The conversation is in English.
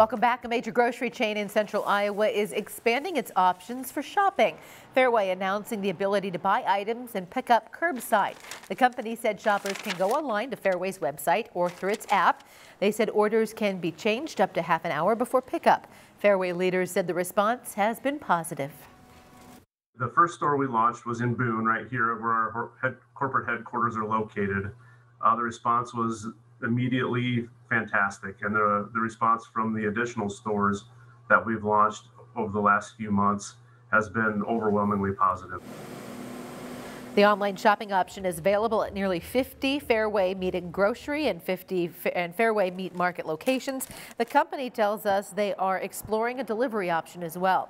Welcome back. A major grocery chain in central Iowa is expanding its options for shopping. Fareway announcing the ability to buy items and pick up curbside. The company said shoppers can go online to Fareway's website or through its app. They said orders can be changed up to half an hour before pickup. Fareway leaders said the response has been positive. The first store we launched was in Boone, right here where our head, corporate headquarters are located. Uh, the response was immediately fantastic, and the, the response from the additional stores that we've launched over the last few months has been overwhelmingly positive. The online shopping option is available at nearly 50 Fareway Meat and Grocery and 50 and Fareway Meat Market locations. The company tells us they are exploring a delivery option as well.